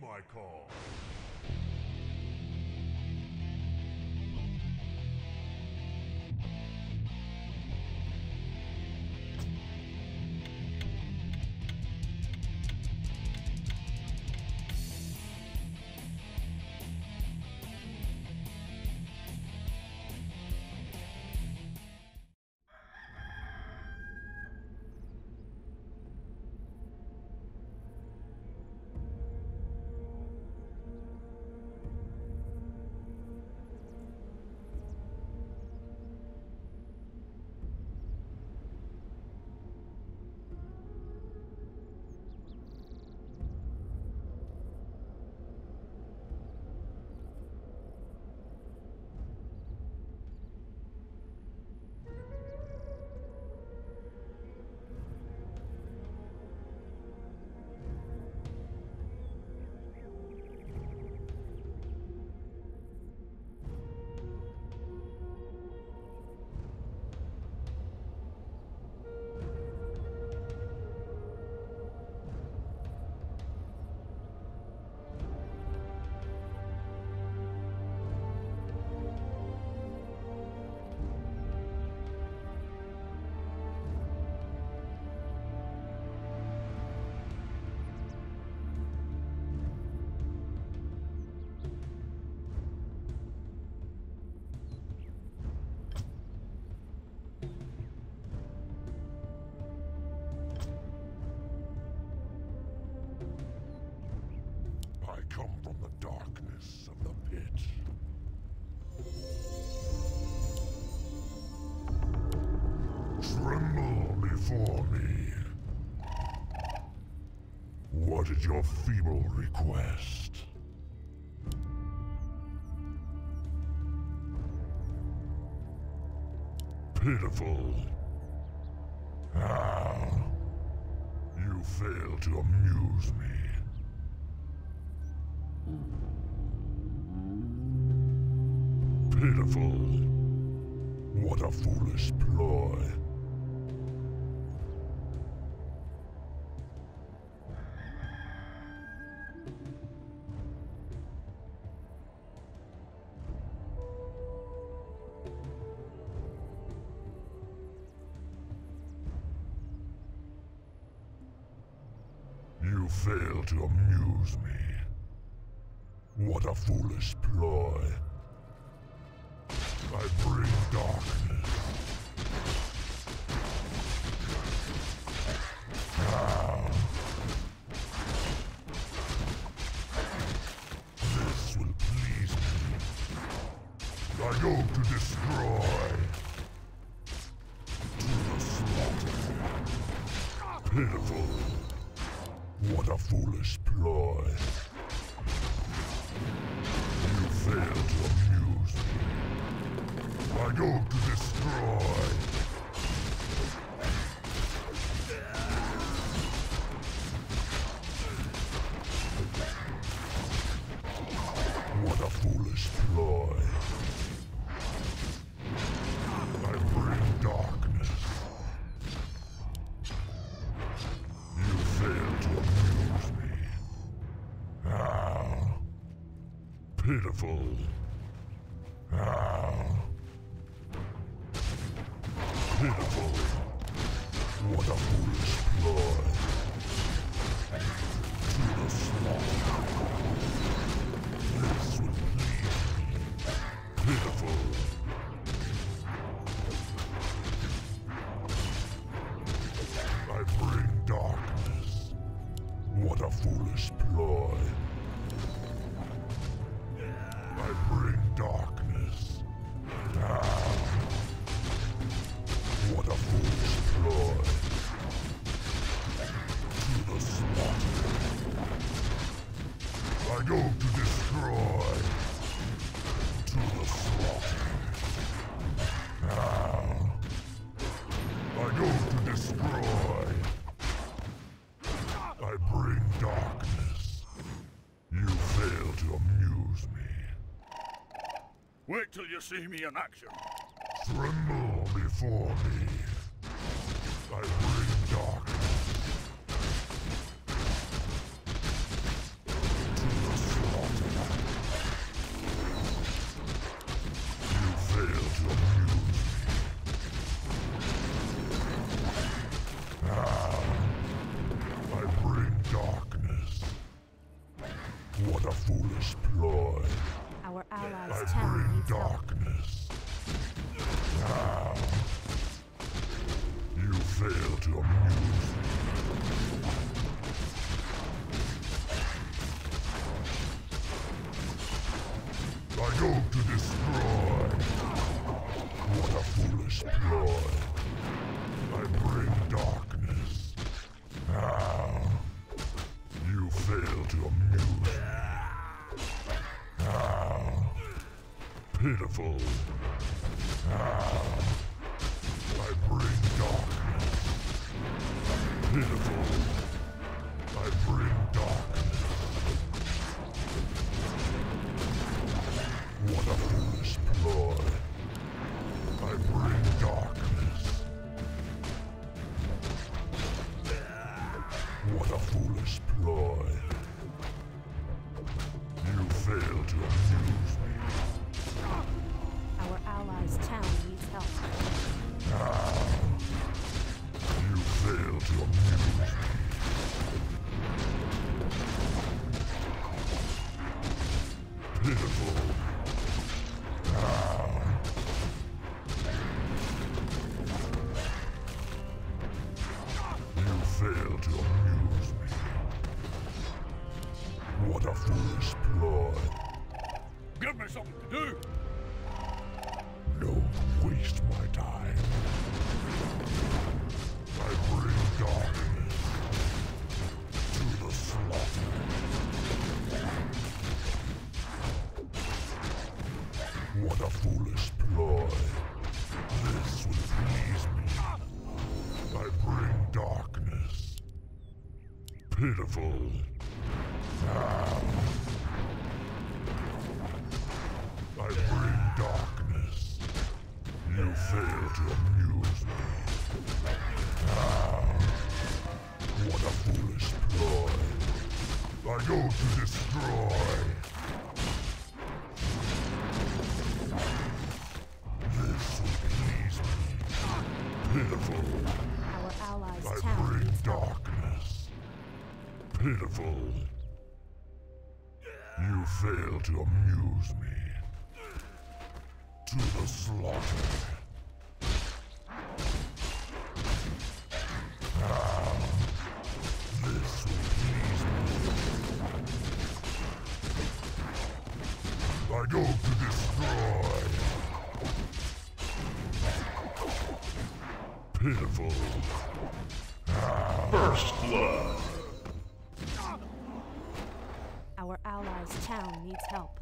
my call. Is your feeble request? Pitiful. How? You fail to amuse me. Pitiful. What a foolish fail to amuse me. What a foolish ploy. I bring darkness. This will please me. I go to destroy. To the slaughter. Pitiful. What a foolish ploy. You fail to amuse me. I go to destroy. Destroy. I bring darkness. You fail to amuse me. Wait till you see me in action. Tremble before me. I bring powerful. Ah, I bring darkness. Pitiful. I bring darkness. What a foolish ploy. I bring darkness. What a foolish ploy. pitiful. You fail to amuse me. To the slaughter. I go to destroy. Pitiful. Ah. First blood. allies' town needs help.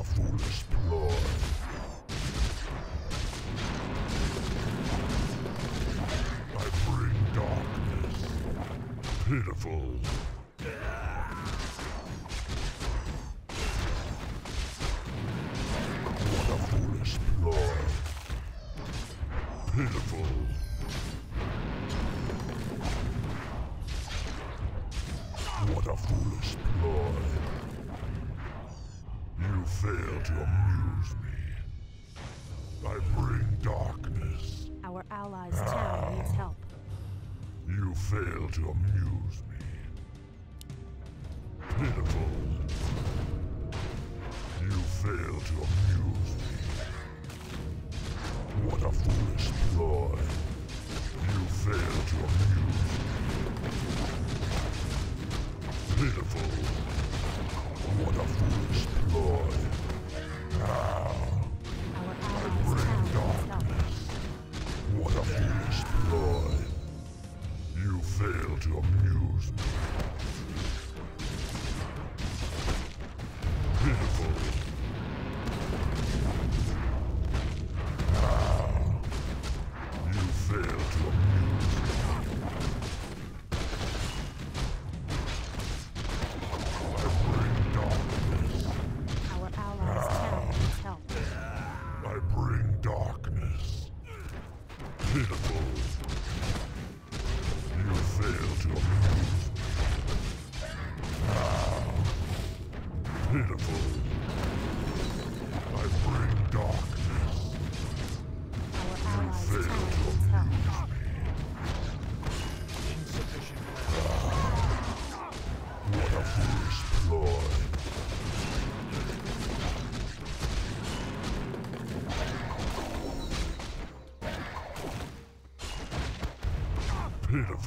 a foolish ploy. I bring darkness, pitiful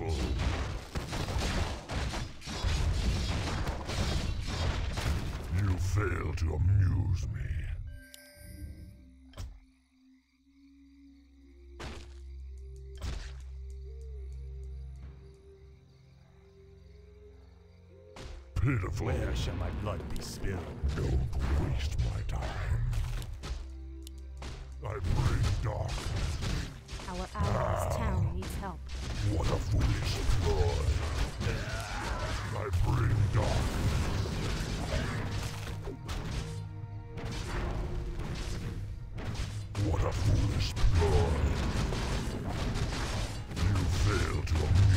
You fail to amuse me. Pitiful. Where shall my blood be spilled? Don't waste my time. I bring darkness. Our allies' town needs help. What a foolish ploy. You fail to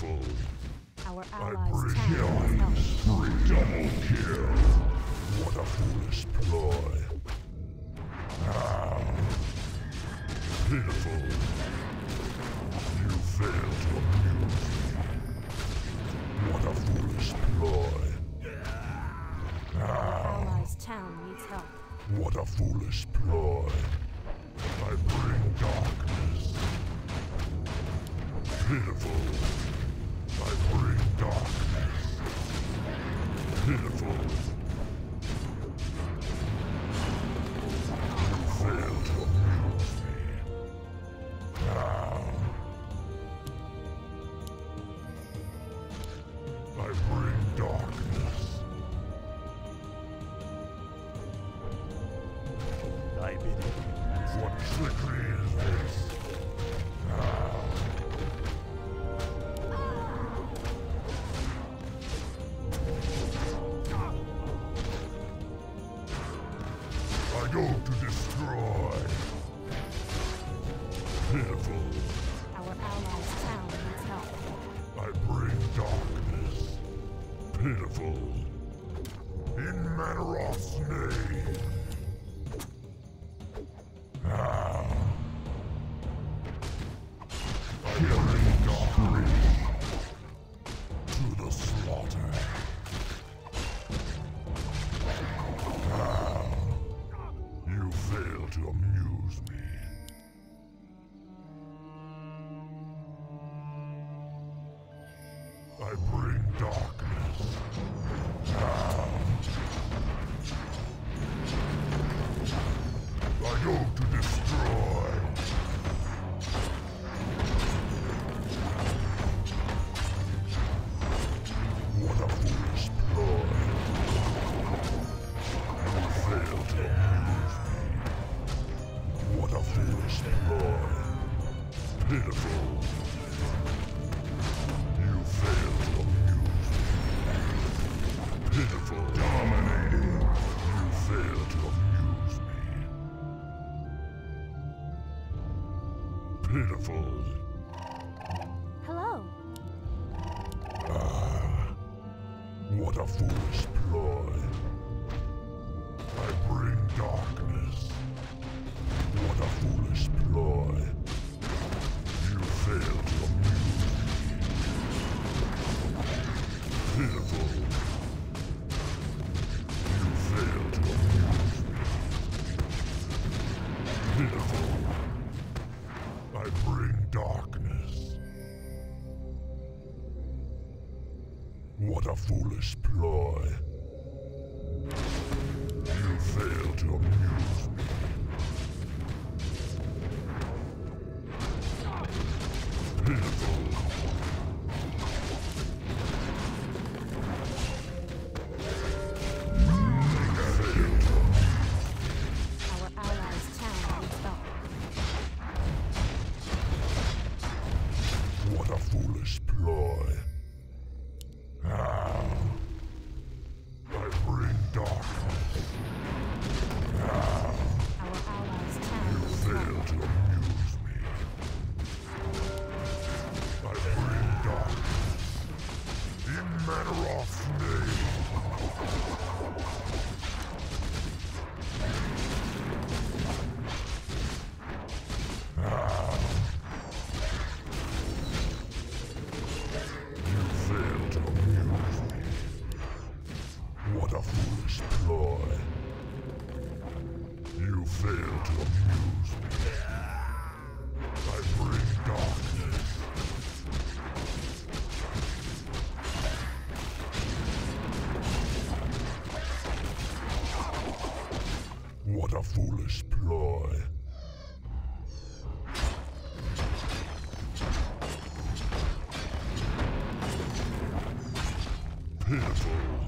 Beautiful. Our allies' town Three double kill. What a foolish ploy. How? Pitiful. You failed to amuse me. What a foolish ploy. Ah, How? Allies' town needs help. What a foolish ploy. pitiful. In Mannoroth's name. Ah. a foolish ploy. pitiful.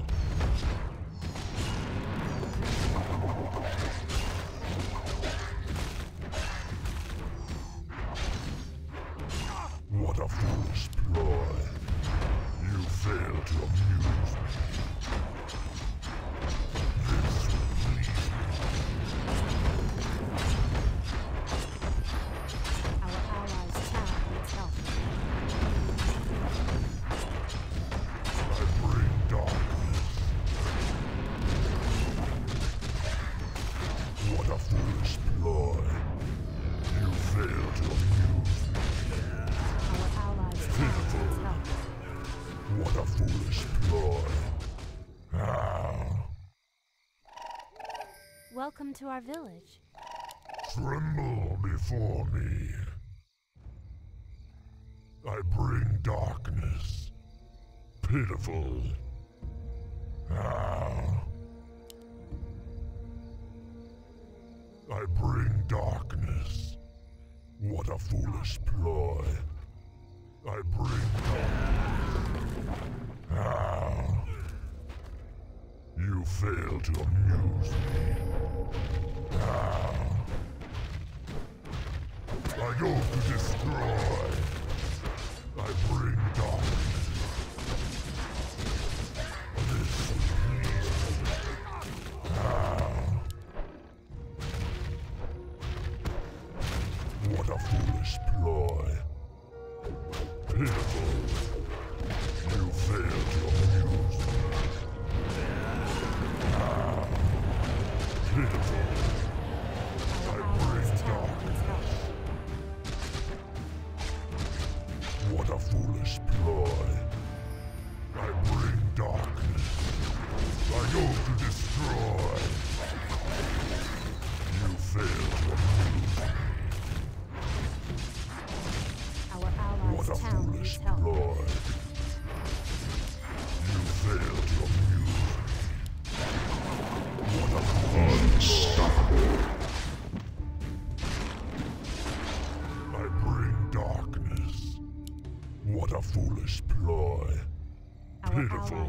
to our village. Tremble before me,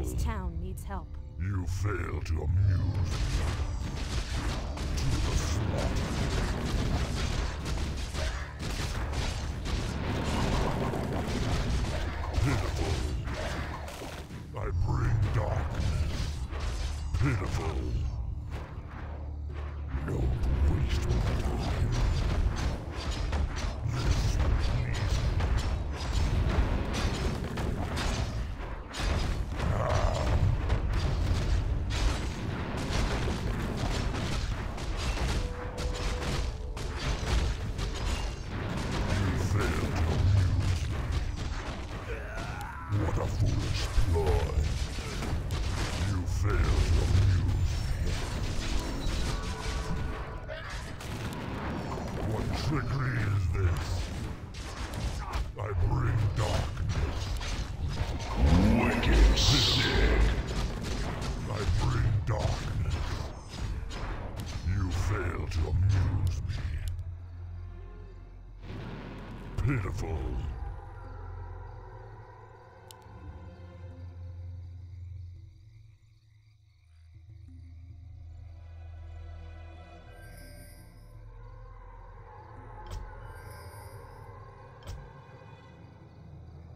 This town needs help. You fail to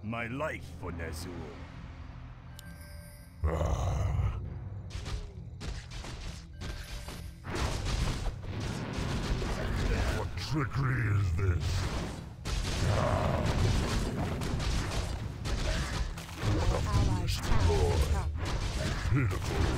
my life for Ner'zhul. Ah. what trickery is this? Ah. What a foolish ploy. Pitiful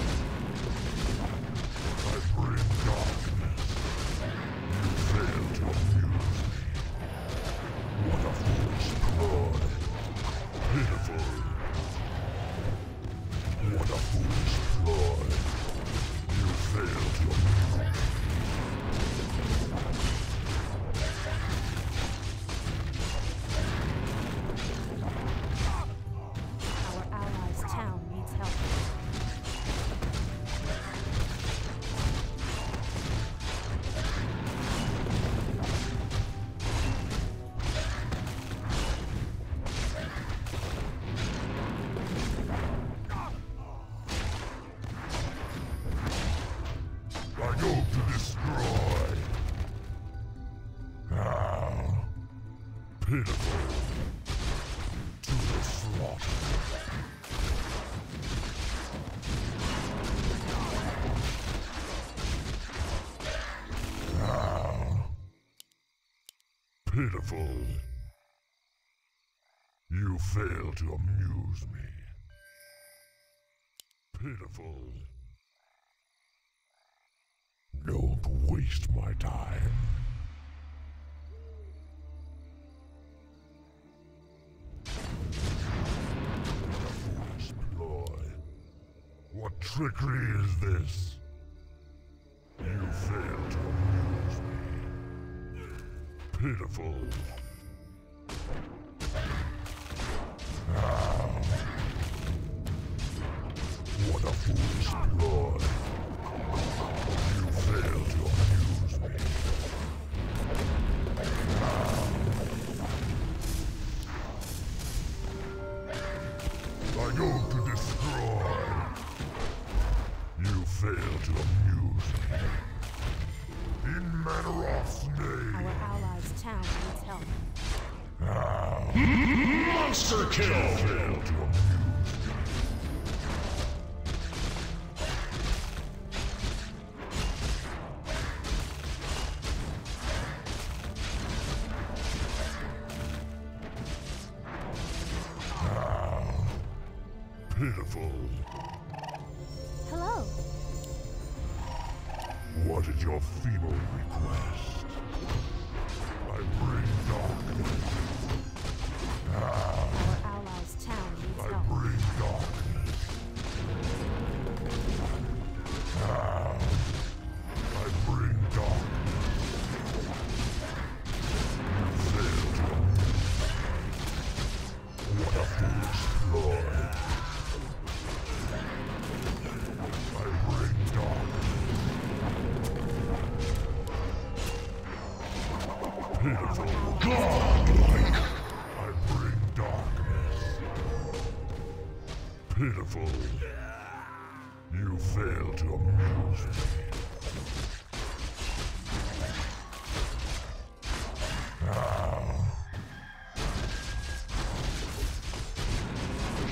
beautiful. You fail to amuse me. Pitiful. Don't waste my time. What foolish ploy. What trickery is this? Pitiful. Monster kill.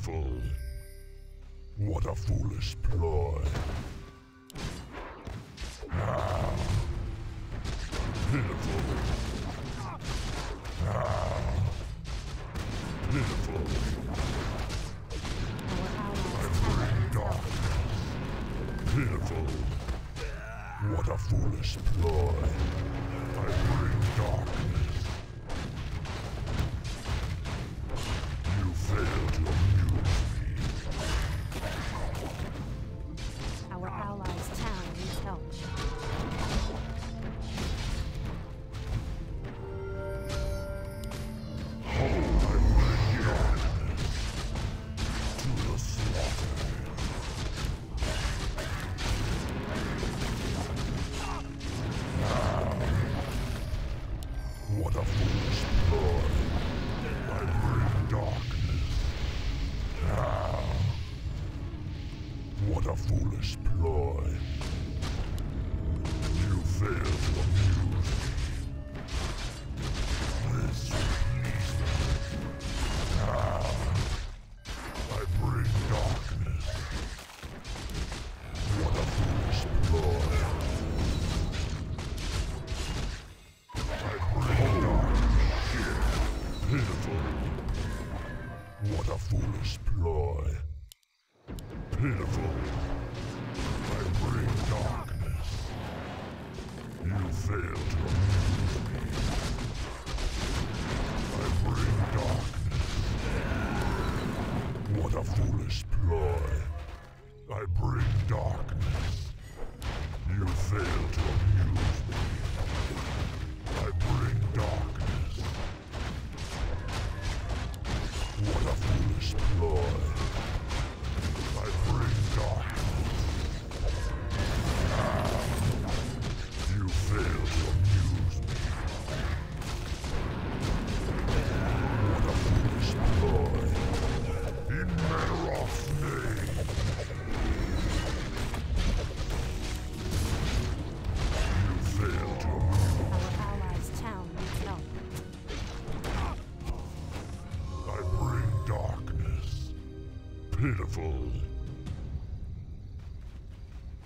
carnival. What a foolish ploy. Ah, pitiful. Ah, pitiful. I bring darkness. Pitiful. What a foolish ploy. I bring darkness.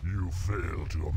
You fail to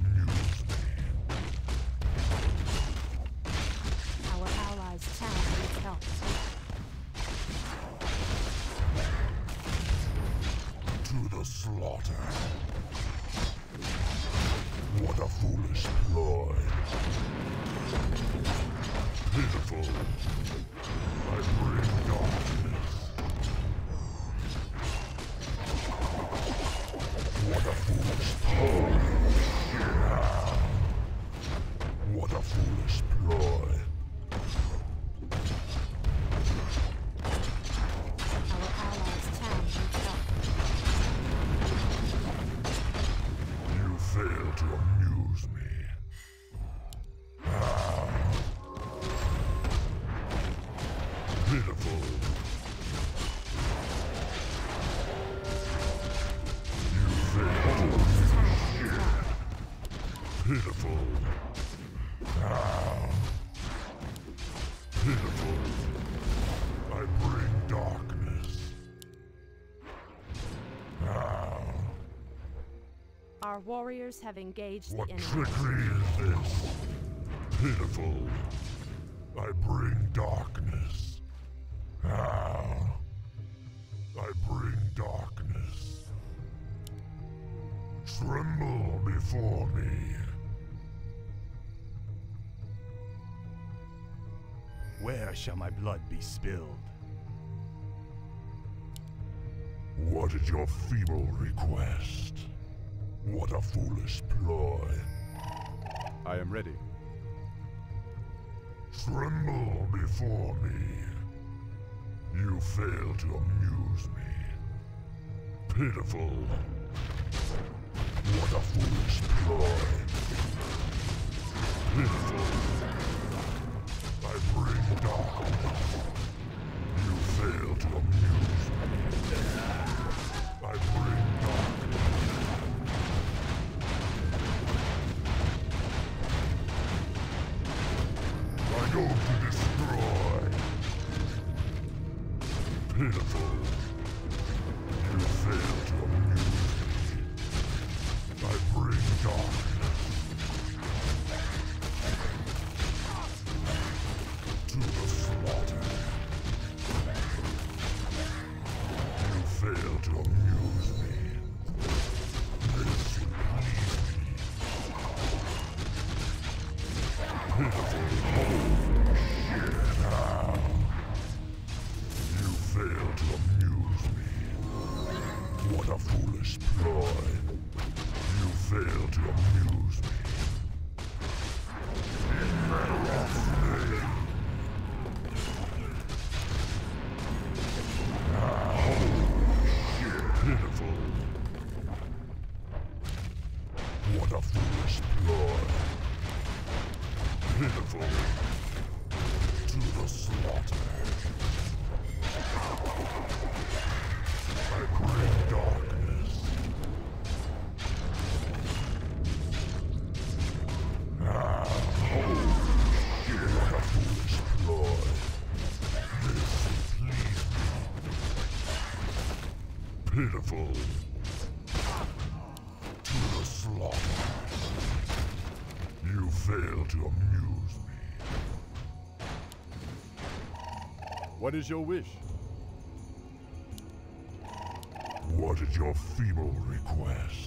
Our warriors have engaged what the enemy. trickery is this? Pitiful. I bring darkness. Now, I bring darkness. Tremble before me. Where shall my blood be spilled? What is your feeble request? What a foolish ploy. I am ready. Tremble before me. You fail to amuse me. Pitiful. What a foolish ploy. Pitiful. I bring darkness. You fail to amuse me. I bring What is your wish? What is your feeble request?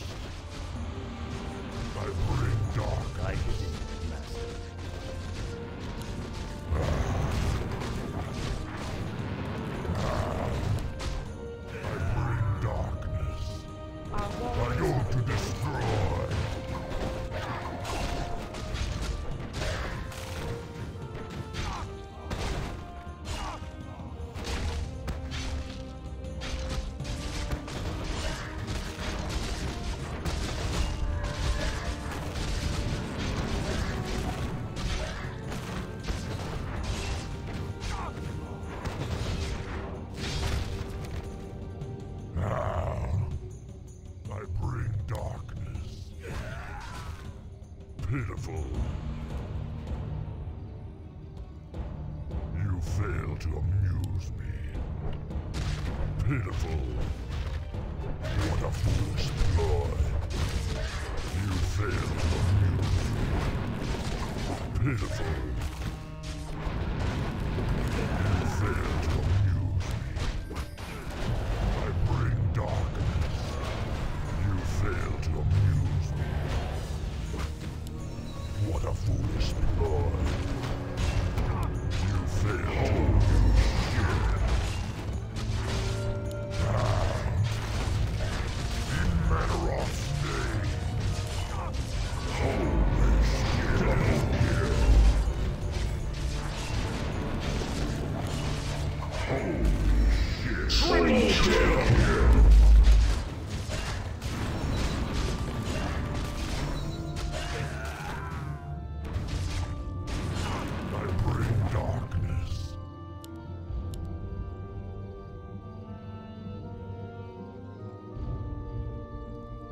Triple kill!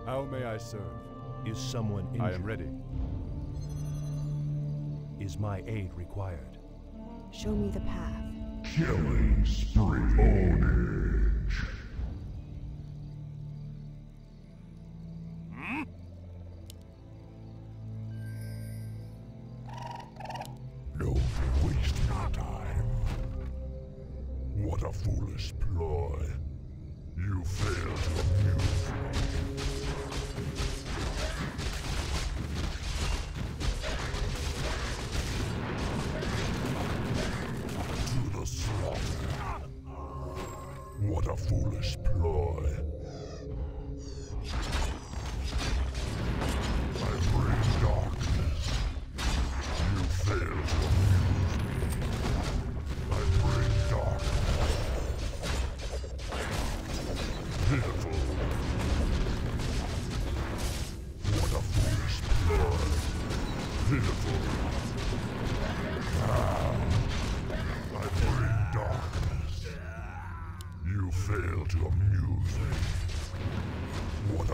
How may I serve? Is someone injured? I am ready. Is my aid required? Show me the path. Killing spree. Own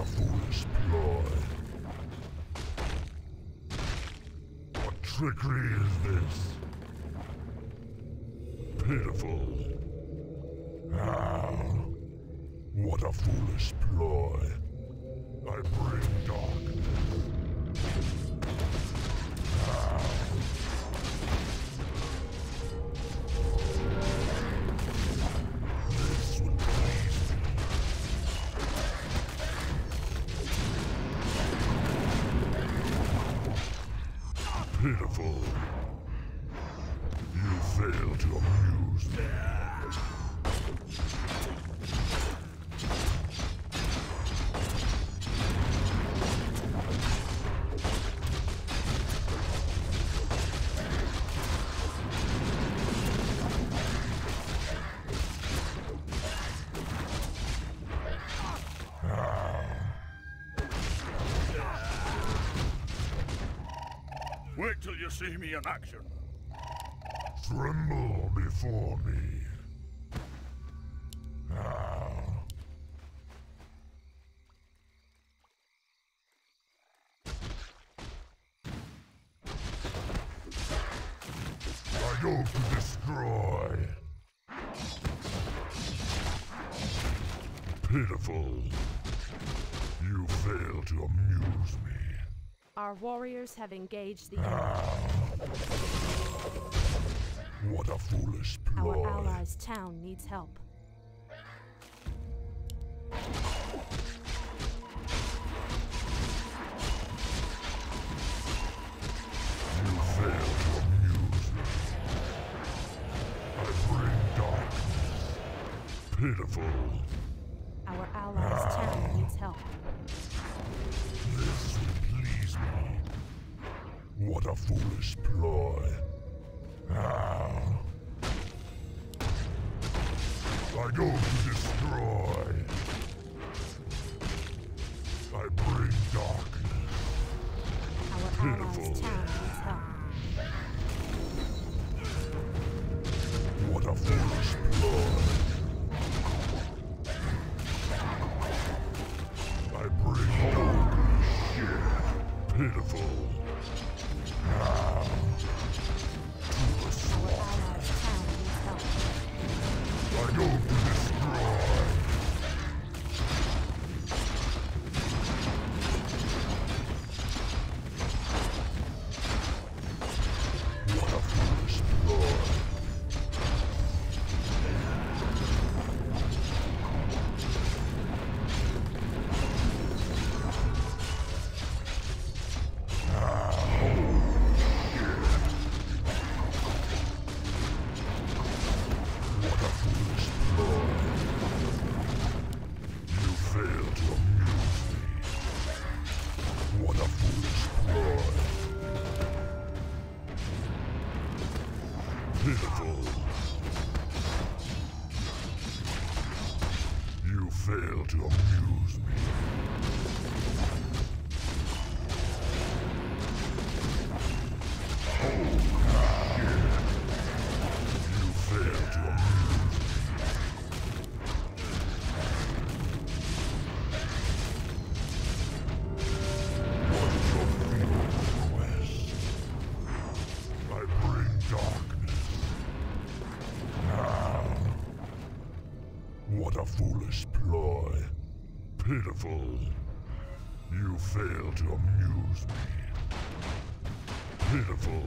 foolish ploy. What trickery is this? Pitiful. Ah, what a foolish ploy. I bring darkness. in action. Tremble before me. Ah. I go to destroy. Pitiful. You fail to amuse me. Our warriors have engaged the... Ah. What a foolish ploy. Our allies' town needs help. Pitiful. Our allies' ah. town needs help. but a foolish ploy. Ah. I go to destroy. evil. You fail to amuse me. Pitiful.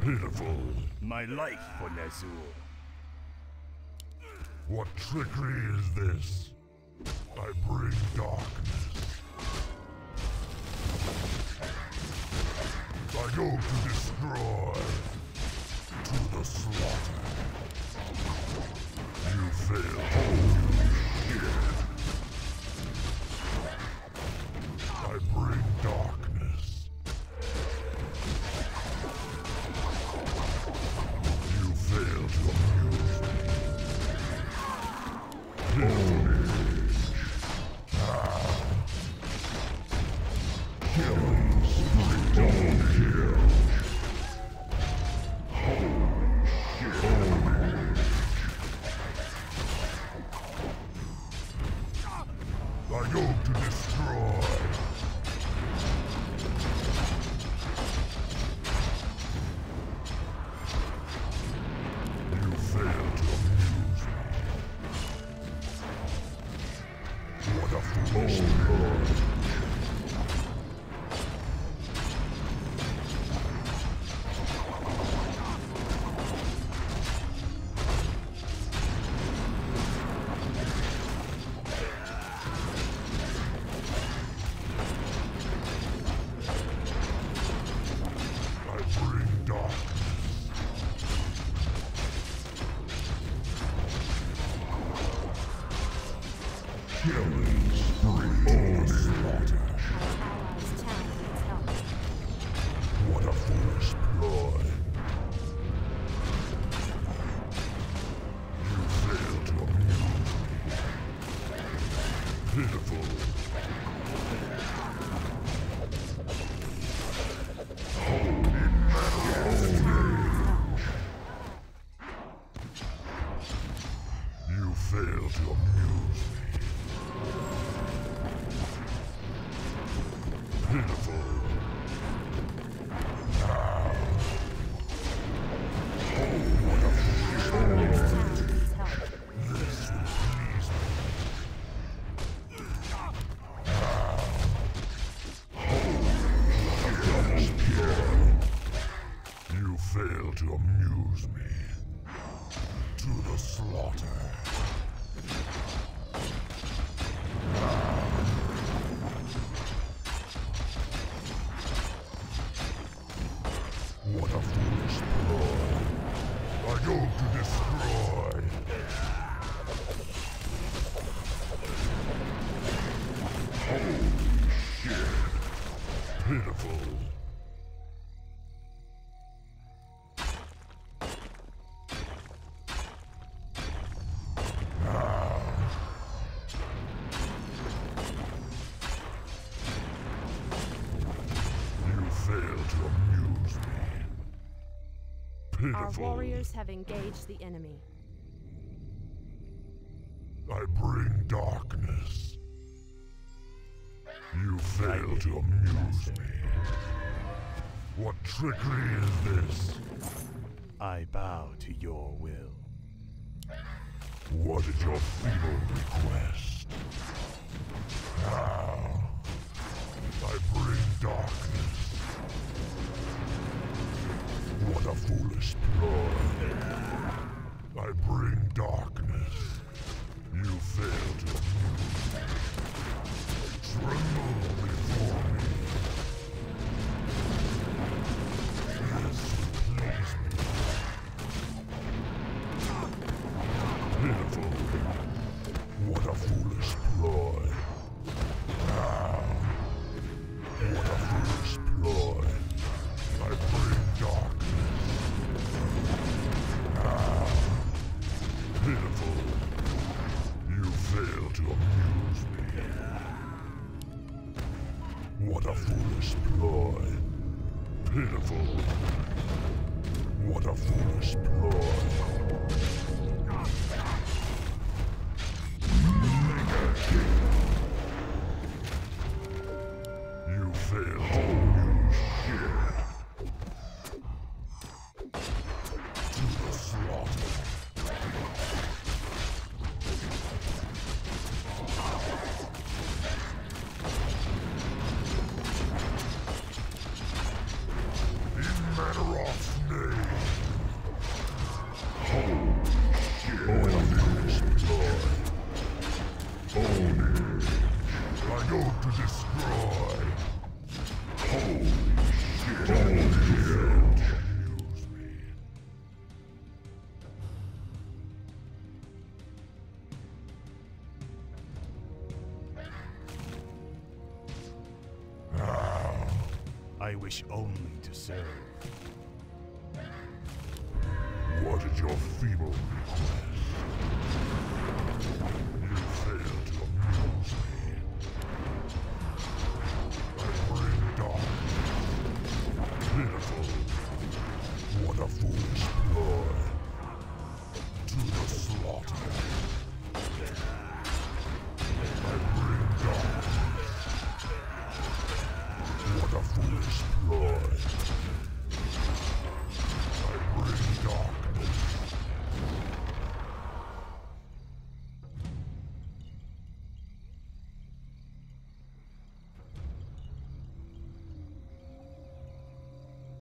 pitiful. My life for Ner'zhul. What trickery is this? I bring darkness. I go to destroy, to the slaughter. You fail, oh, shit. I bring Kill Our warriors have engaged the enemy. I bring darkness. You fail to amuse me. What trickery is this? I bow to your will. What is your feeble request? Now, I bring darkness. A foolish ploy. I bring darkness. Failed wish only to serve. What is your feeble?